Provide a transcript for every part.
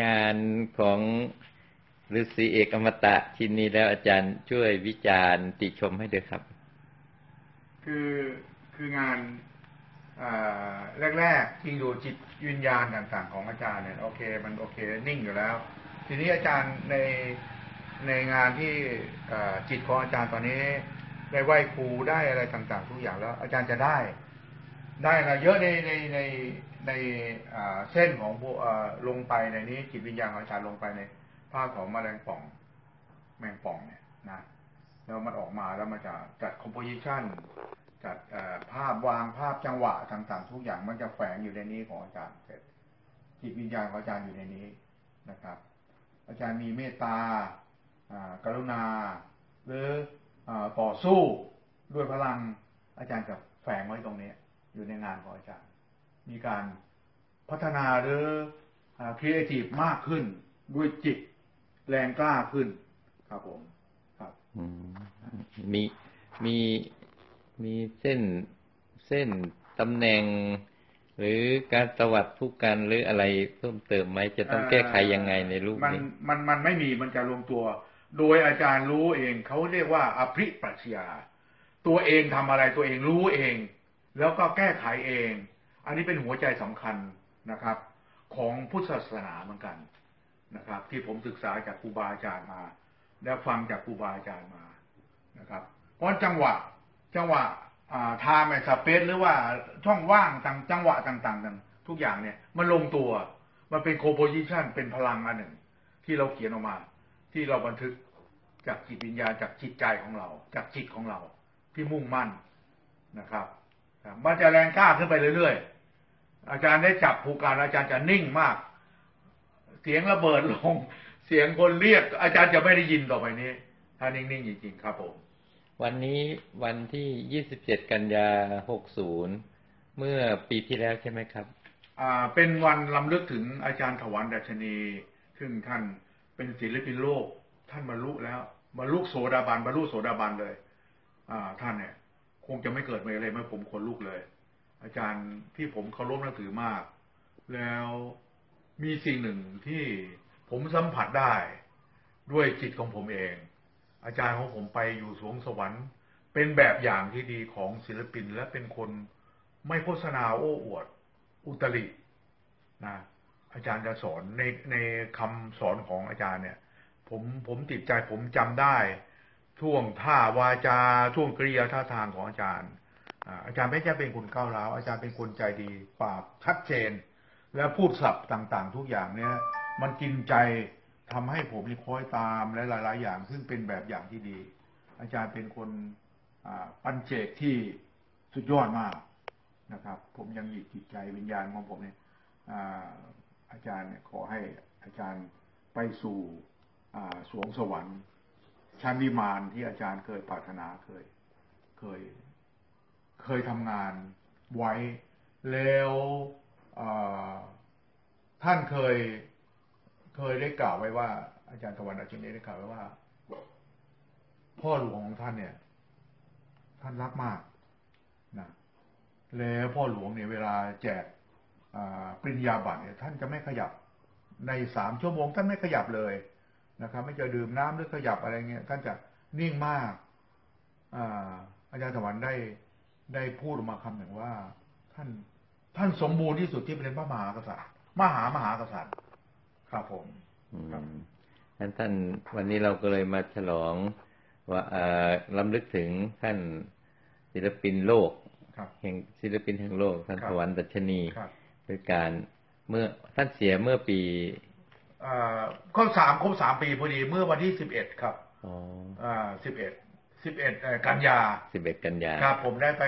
งานของฤาษีเอกอมตะชิ้นนี้แล้วอาจารย์ช่วยวิจารณ์ติชมให้ด้วยครับ คือคืองานแรกๆที่ดูจิตวิญญาณต่างๆ ของอาจารย์เนี่ยโอเค มันโอเค นิ่งอยู่แล้ว ทีนี้อาจารย์ในในงานที่จิตของอาจารย์ตอนนี้ ได้ไหว้ครูได้อะไรต่าง ๆ ทุกอย่างแล้ว อาจารย์จะได้ ได้อะไรเยอะในในใน ในเส้นของลงไปในนี้จิตวิญญาณของอาจารย์ลงไปในภาคของแมลงป่อง แมงป่องเนี่ยนะแล้วมันออกมาแล้วมันจะจัดคอมโพสิชันจัดภาพวางภาพจังหวะต่างๆ ทุกอย่างมันจะแฝงอยู่ในนี้ของอาจารย์เสร็จจิตวิญญาณของอาจารย์อยู่ในนี้นะครับ อาจารย์มีเมตตากรุณา หรือต่อสู้ด้วยพลังอาจารย์จะแฝงไว้ตรงนี้ อยู่ในงานของอาจารย์ มีการพัฒนาหรือครีเอทีฟมากขึ้นด้วยจิตแรงกล้าขึ้น ครับผมครับมีมีมีเส้นเส้นตำแหน่ง หรือการสวัสดิ์ผู้กันหรืออะไรเพิ่มเติมไหมจะต้องแก้ไขยังไงในรูปนี้มันมันไม่มีมันจะรวมตัว โดยอาจารย์รู้เองเขาเรียกว่าอภิปรัชญาตัวเองทำอะไรตัวเองรู้เอง แล้วก็แก้ไขเอง อันนี้เป็นหัวใจสำคัญนะครับ ของพุทธศาสนาเหมือนกันนะครับ ที่ผมศึกษาจากครูบาอาจารย์มา แล้วฟังจากครูบาอาจารย์มานะครับ เพราะจังหวะจังหวะทาม์สเปซหรือว่าช่องว่างต่างจังหวะต่างๆ ทุกอย่างเนี่ยมันลงตัว มันเป็นโคโพซิชันเป็นพลังอันหนึ่ง ที่เราเขียนออกมา ที่เราบันทึกจากจิตวิญญาณจากจิตใจของเรา จากจิตของเราที่มุ่งมั่นนะครับ มันจะแรงกล้าขึ้นไปเรื่อยๆ อาจารย์ได้จับผูกการอาจารย์จะนิ่งมาก เสียงระเบิดลง เสียงคนเรียก อาจารย์จะไม่ได้ยินต่อไปนี้ ถ้านิ่งๆจริงๆครับผมวันนี้วันที่27กันยา60เมื่อปีที่แล้วใช่ไหมครับ อ่า เป็นวันลำลึกถึงอาจารย์ถวันดัชนี ซึ่งท่านเป็นศิลปินโลก ท่านบรรลุแล้วบรรลุโสดาบันบรรลุโสดาบันเลย อ่า ท่านเนี่ย คงจะไม่เกิดมาอะไรเมื่อผมคนลูกเลย อาจารย์ที่ผมเคารพนับถือมาก แล้วมีสิ่งหนึ่งที่ผมสัมผัสได้ด้วยจิตของผมเอง อาจารย์ของผมไปอยู่สวงสวรรค์ เป็นแบบอย่างที่ดีของศิลปินและเป็นคนไม่โฆษณาโอ้อวด อุตรินะอาจารย์จะสอนในในคำสอนของอาจารย์เนี่ย ผมผมติดใจผมจำได้ท่วงท่าวาจาท่วงกริยาท่าทางของอาจารย์ อาจารย์ไม่ใช่เป็นคนก้าวร้าวอาจารย์เป็นคนใจดีปากชัดเจน และพูดสับต่างๆ ทุกอย่างเนี่ย มันกินใจทำให้ผมมีคอยตามและหลาย ๆ อย่าง ซึ่งเป็นแบบอย่างที่ดี อาจารย์เป็นคนปัญเจกที่สุดยอดมากนะครับ ผมยังหยิบจิตใจวิญญาณของผมเนี่ยอาจารย์ขอให้อาจารย์ไปสู่สวงสวรรค์ชั้นวิมานที่อาจารย์เคยปรารถนาเคยเคย เคยทำงานไว้ แล้วท่านเคยเคยได้กล่าวไว้ว่า อาจารย์ตะวันอาจารย์ได้กล่าวไว้ว่า พ่อหลวงของท่านเนี่ย ท่านรักมากนะแล้วพ่อหลวงเนี่ยเวลาแจกปริญญาบัตรเนี่ยท่านจะไม่ขยับในสามชั่วโมงท่านไม่ขยับเลยนะครับไม่จะดื่มน้ำหรือขยับอะไรเงี้ยท่านจะนิ่งมากอาจารย์ตะวันได้ ได้พูดออกมาคำหนึ่งว่า ท่านท่านสมบูรณ์ที่สุดที่เป็นพระมหากษัตริย์ มหามหากษัตริย์ครับผมครับท่านท่านวันนี้เราก็เลยมาฉลองว่าลำลึกถึงท่านศิลปินโลกแห่งศิลปินแห่งโลก ท่านสวรรค์ดัชนีด้วยการเมื่อท่านเสียเมื่อปีครบสามครบสามปีพอดีเมื่อวันที่สิบเอ็ดครับอ๋อสิบเอ็ด สิบเอ็ดกันยาสิบเอ็ดกันยาครับผมได้ไป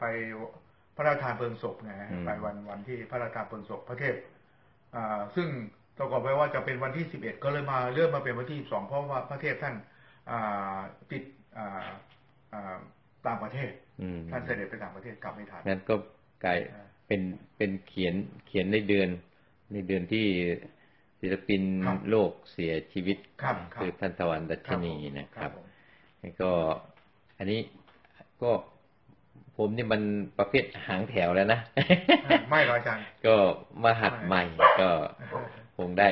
ไปพระราชทานเพลิงศพไงไปวันวันที่พระราชทานเพลิงศพพระเทพซึ่งประกอบไว้ว่าจะเป็นวันที่สิบเอ็ดก็เลยมาเลื่อนมาเป็นวันที่สองเพราะว่าพระเทพท่านติดต่างประเทศท่านเสด็จไปต่างประเทศกลับไม่ทันนั้นก็กลายเป็นเป็นเขียนเขียนในเดือนในเดือนที่ศิลปินโลกเสียชีวิตคือท่านสวรรค์ดัชนีนะครับแล้ว ก็อันนี้ก็ผมนี่มันประเภทหางแถวแล้วนะ ไม่หรอกอาจารย์ก็มาหัดใหม่ก็คงได้